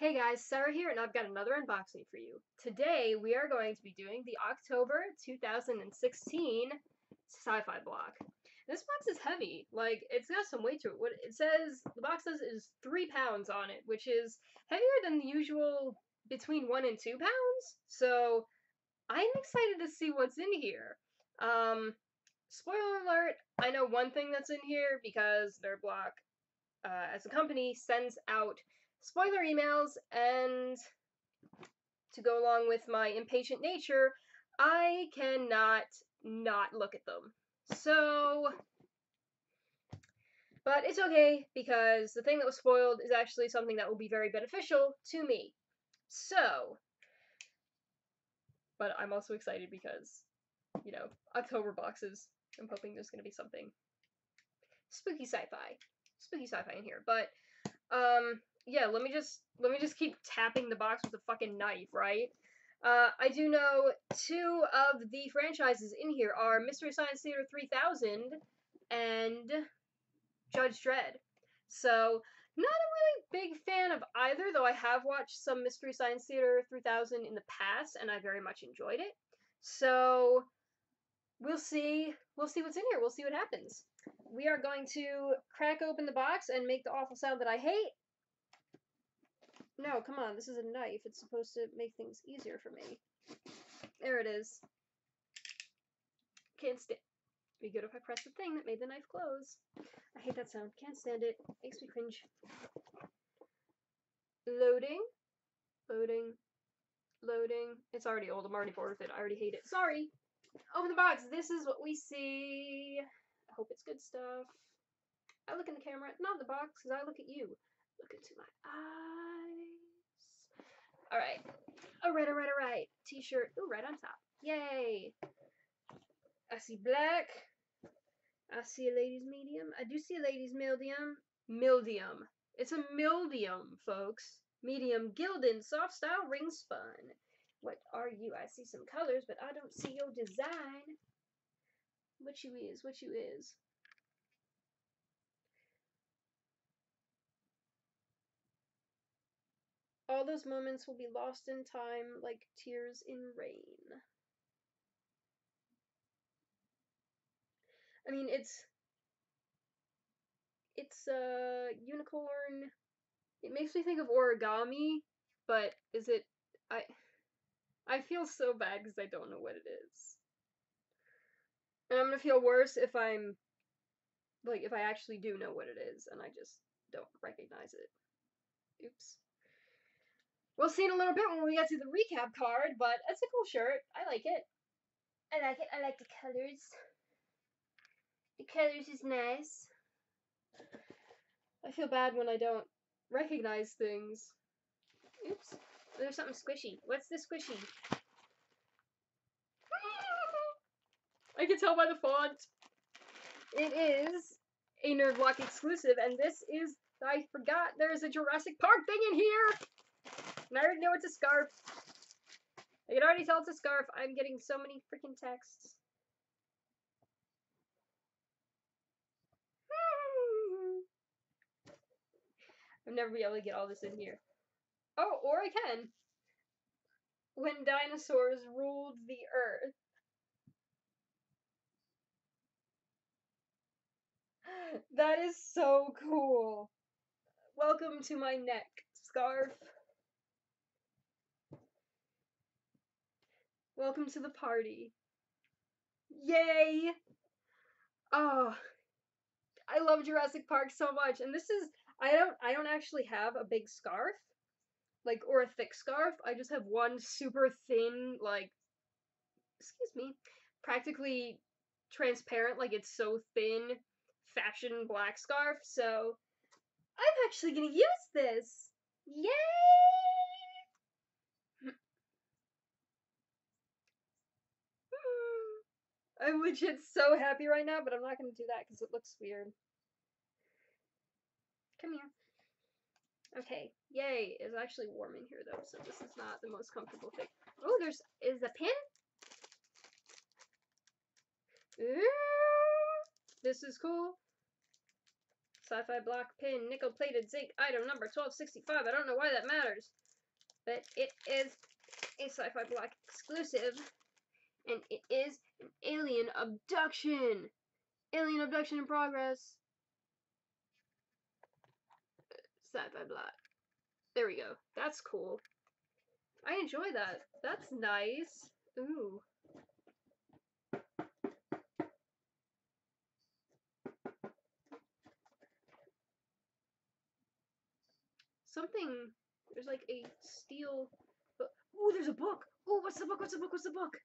Hey guys, Sera here, and I've got another unboxing for you. Today, we are going to be doing the October 2016 sci-fi block. This box is heavy. Like, it's got some weight to it. What it says, the box says is three pounds on it, which is heavier than the usual between one and two pounds. So, I'm excited to see what's in here. Um, spoiler alert, I know one thing that's in here because their block, uh, as a company, sends out spoiler emails, and to go along with my impatient nature, I cannot not look at them. So, but it's okay because the thing that was spoiled is actually something that will be very beneficial to me. So, but I'm also excited because, you know, October boxes. I'm hoping there's going to be something spooky sci-fi, spooky sci-fi in here. But, um, yeah, let me just let me just keep tapping the box with a fucking knife, right? Uh, I do know two of the franchises in here are Mystery Science Theater 3000 and Judge Dredd. So, not a really big fan of either, though I have watched some Mystery Science Theater 3000 in the past, and I very much enjoyed it. So, we'll see. We'll see what's in here. We'll see what happens. We are going to crack open the box and make the awful sound that I hate, no, come on, this is a knife. It's supposed to make things easier for me. There it is. Can't stand Be good if I press the thing that made the knife close. I hate that sound. Can't stand it. Makes me cringe. Loading. Loading. Loading. It's already old. I'm already bored with it. I already hate it. Sorry. Open the box. This is what we see. I hope it's good stuff. I look in the camera, not the box, because I look at you. Look into my eyes. Alright. Alright, alright, alright. T-shirt. Ooh, right on top. Yay. I see black. I see a ladies medium. I do see a ladies medium. Mildium. It's a mildium, folks. Medium Gildan soft style ring spun. What are you? I see some colors, but I don't see your design. What you is? What you is? All those moments will be lost in time like tears in rain. I mean, it's it's a unicorn. It makes me think of origami, but is it I I feel so bad because I don't know what it is. And I'm gonna feel worse if I'm like if I actually do know what it is and I just don't recognize it. Oops. We'll see in a little bit when we get to the recap card, but it's a cool shirt. I like it. I like it. I like the colors. The colors is nice. I feel bad when I don't recognize things. Oops. There's something squishy. What's the squishy? I can tell by the font. It is a Nerdblock exclusive, and this is, I forgot, there's a Jurassic Park thing in here! And I already know it's a scarf. I can already tell it's a scarf. I'm getting so many freaking texts. Hmm. I'll never be able to get all this in here. Oh, or I can. When dinosaurs ruled the earth. That is so cool. Welcome to my neck scarf. Welcome to the party. Yay! Oh, I love Jurassic Park so much. And this is I don't I don't actually have a big scarf. Like or a thick scarf. I just have one super thin like excuse me, practically transparent like it's so thin fashion black scarf. So I'm actually to use this. Yay! I'm legit so happy right now, but I'm not going to do that because it looks weird. Come here. Okay, yay. It's actually warm in here though, so this is not the most comfortable thing. Oh, there's, is a pin? Ooh, this is cool. Sci-fi block pin, nickel plated zinc item number 1265. I don't know why that matters. But it is a sci-fi block exclusive. And it is alien abduction. Alien abduction in progress. Sci-fi block. There we go. That's cool. I enjoy that. That's nice. Ooh. Something. There's like a steel. Ooh, there's a book. Ooh, what's the book? What's the book? What's the book?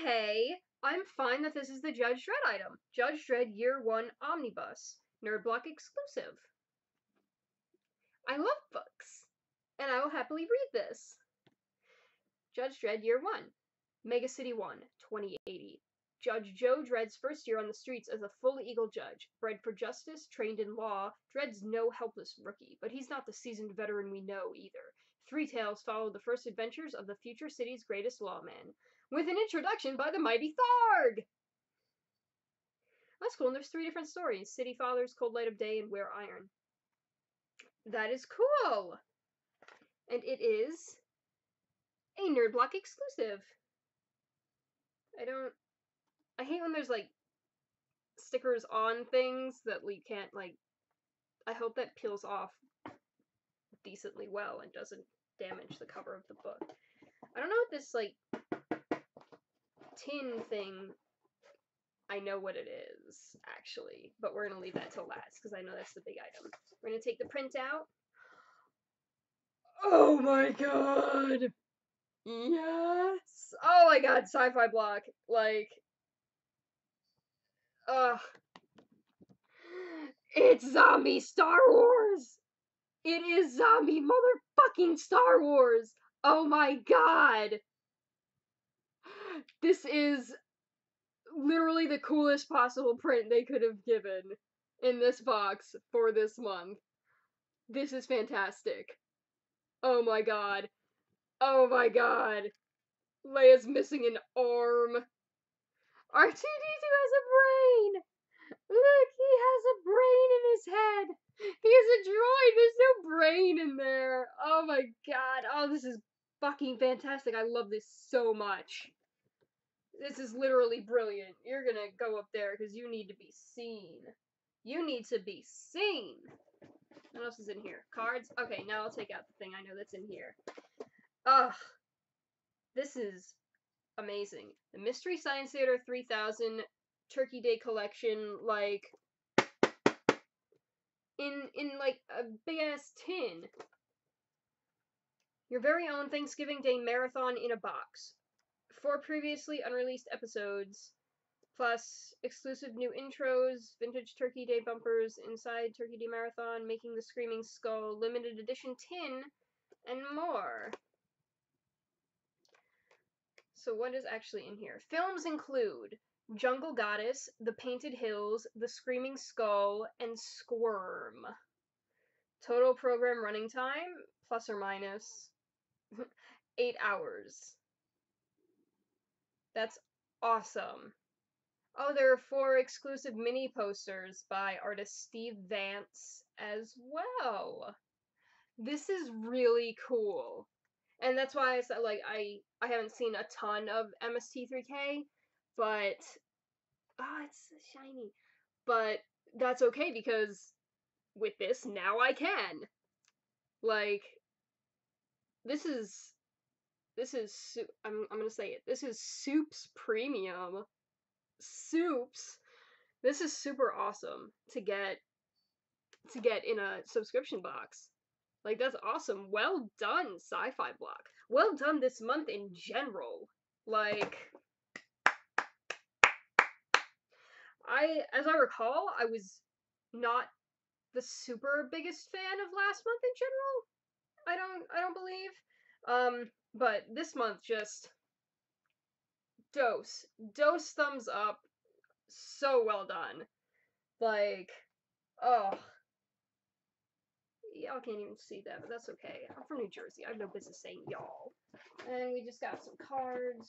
Okay. I'm fine that this is the Judge Dredd item. Judge Dredd Year 1 Omnibus. Nerdblock exclusive. I love books, and I will happily read this. Judge Dredd Year 1. Mega City 1, 2080. Judge Joe Dredd's first year on the streets as a full Eagle judge. Bred for justice, trained in law, Dredd's no helpless rookie, but he's not the seasoned veteran we know either. Three Tales follow the first adventures of the future city's greatest lawman, with an introduction by the mighty Tharg! That's cool, and there's three different stories City Fathers, Cold Light of Day, and Wear Iron. That is cool! And it is a Nerd Block exclusive. I don't. I hate when there's like stickers on things that we can't like. I hope that peels off decently well and doesn't damage the cover of the book. I don't know what this like tin thing. I know what it is actually, but we're gonna leave that till last because I know that's the big item. We're gonna take the print out. Oh my god! Yes! Oh my god, sci-fi block. Like, ugh. It's zombie Star Wars! It is zombie motherfucking Star Wars! Oh my god! This is literally the coolest possible print they could have given in this box for this month. This is fantastic. Oh my god. Oh my god. Leia's missing an arm. R2D2 has a brain. Look, he has a brain in his head. He is a droid. There's no brain in there. Oh my god. Oh, this is fucking fantastic. I love this so much. This is literally brilliant. You're gonna go up there because you need to be seen. You need to be seen. What else is in here? Cards? Okay, now I'll take out the thing I know that's in here. Ugh. This is amazing. The Mystery Science Theater 3000 Turkey Day collection, like, in, in like, a big-ass tin. Your very own Thanksgiving Day marathon in a box. Four previously unreleased episodes, plus exclusive new intros, vintage Turkey Day bumpers, inside Turkey Day Marathon, Making the Screaming Skull, limited edition tin, and more. So what is actually in here? Films include Jungle Goddess, The Painted Hills, The Screaming Skull, and Squirm. Total program running time, plus or minus, eight hours. That's awesome. Oh, there are four exclusive mini posters by artist Steve Vance as well. This is really cool. And that's why I said like I I haven't seen a ton of MST3K, but oh, it's shiny. But that's okay because with this now I can. Like this is this is I'm I'm gonna say it. This is Soups Premium. Soups. This is super awesome to get to get in a subscription box. Like that's awesome. Well done, Sci-Fi Block. Well done this month in general. Like I as I recall, I was not the super biggest fan of last month in general. I don't I don't believe. Um but this month just dose. Dose thumbs up. So well done. Like oh y'all can't even see that, but that's okay. I'm from New Jersey. I have no business saying y'all. And we just got some cards.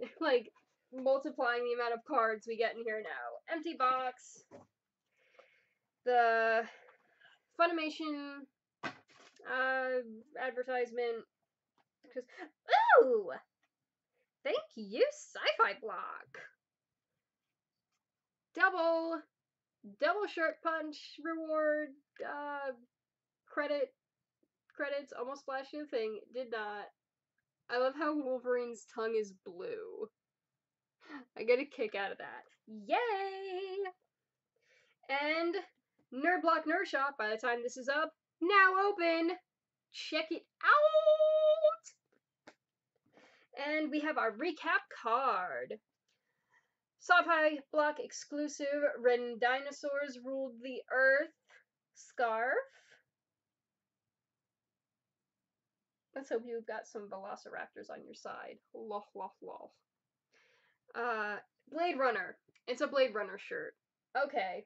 like, multiplying the amount of cards we get in here now. Empty box. The Funimation uh, advertisement. Because, ooh! Thank you, Sci-Fi Block! Double, double shirt punch reward, uh, credit, credits, almost flashed the thing, did not. I love how Wolverine's tongue is blue. I get a kick out of that. Yay! And Nerd Block Nerd Shop, by the time this is up, now open. Check it out. And we have our recap card. Sci-Fi Block exclusive When Dinosaurs Ruled the Earth scarf. Let's hope you've got some velociraptors on your side. Lol, lol, lol. Uh, Blade Runner. It's a Blade Runner shirt. Okay.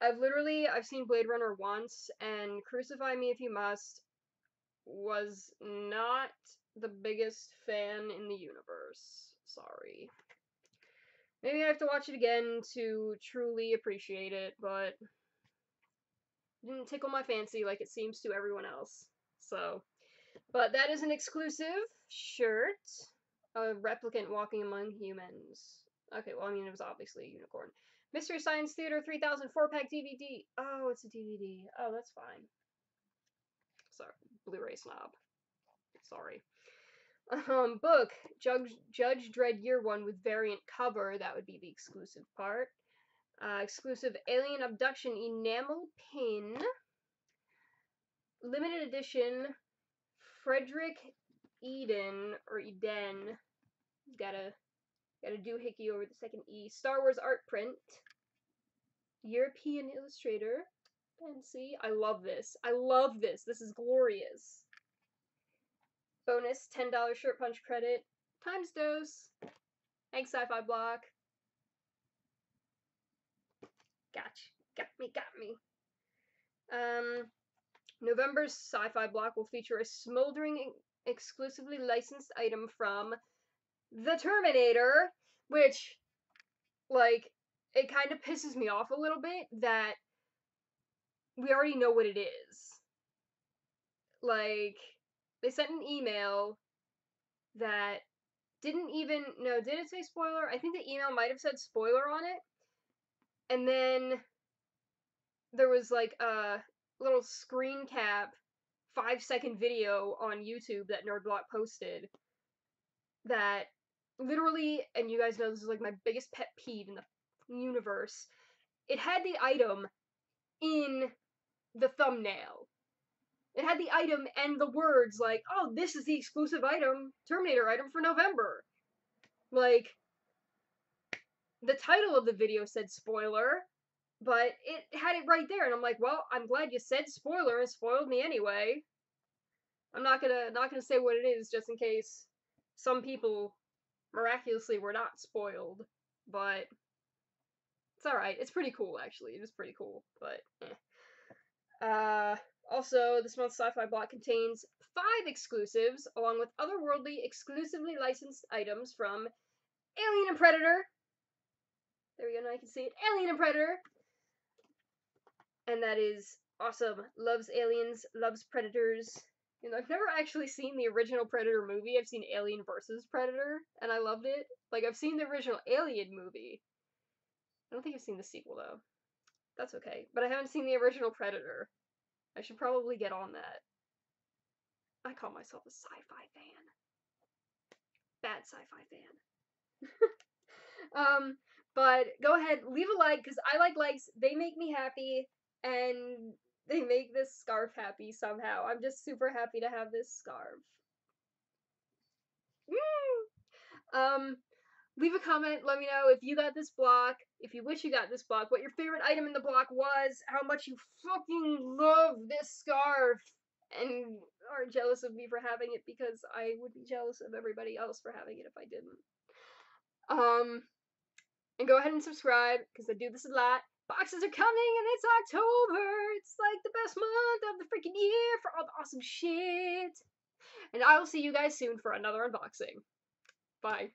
I've literally I've seen Blade Runner once, and Crucify Me If You Must was not the biggest fan in the universe. Sorry. Maybe I have to watch it again to truly appreciate it, but didn't tickle my fancy like it seems to everyone else. So, but that is an exclusive shirt. A replicant walking among humans. Okay, well, I mean, it was obviously a unicorn. Mystery Science Theater 3000 4-pack DVD. Oh, it's a DVD. Oh, that's fine. Sorry, Blu-ray snob. Sorry. Um, book, Judge, Judge Dredd Year 1 with variant cover. That would be the exclusive part. Uh, exclusive Alien Abduction Enamel Pin. Limited edition Frederick Eden, or Eden. He's got a Got a doohickey over the second E. Star Wars art print. European illustrator. Fancy. I love this. I love this. This is glorious. Bonus $10 shirt punch credit. Times dose. Egg sci-fi block. Gotcha. Got me, got me. Um, November's sci-fi block will feature a smoldering exclusively licensed item from the Terminator, which, like, it kind of pisses me off a little bit that we already know what it is. Like, they sent an email that didn't even, no, did it say spoiler? I think the email might have said spoiler on it. And then there was like a little screen cap, five second video on YouTube that Nerdblock posted that literally, and you guys know this is like my biggest pet peeve in the universe. It had the item in the thumbnail. It had the item and the words like, "Oh, this is the exclusive item, Terminator item for November." Like the title of the video said spoiler, but it had it right there and I'm like, "Well, I'm glad you said spoiler and spoiled me anyway." I'm not going to not going to say what it is just in case some people miraculously were not spoiled, but it's alright. It's pretty cool, actually. It is pretty cool, but eh. Uh, also, this month's sci-fi block contains five exclusives, along with otherworldly, exclusively licensed items from Alien and Predator. There we go, now I can see it. Alien and Predator! And that is awesome. Loves aliens, loves predators, you know, I've never actually seen the original Predator movie. I've seen Alien versus Predator, and I loved it. Like, I've seen the original Alien movie. I don't think I've seen the sequel, though. That's okay. But I haven't seen the original Predator. I should probably get on that. I call myself a sci-fi fan. Bad sci-fi fan. um, but go ahead, leave a like, because I like likes. They make me happy, and they make this scarf happy somehow. I'm just super happy to have this scarf. Mm. Um, leave a comment. Let me know if you got this block, if you wish you got this block, what your favorite item in the block was, how much you fucking love this scarf, and are jealous of me for having it because I would be jealous of everybody else for having it if I didn't. Um, and go ahead and subscribe because I do this a lot. Boxes are coming and it's October. It's like the best month of the freaking year for all the awesome shit. And I will see you guys soon for another unboxing. Bye.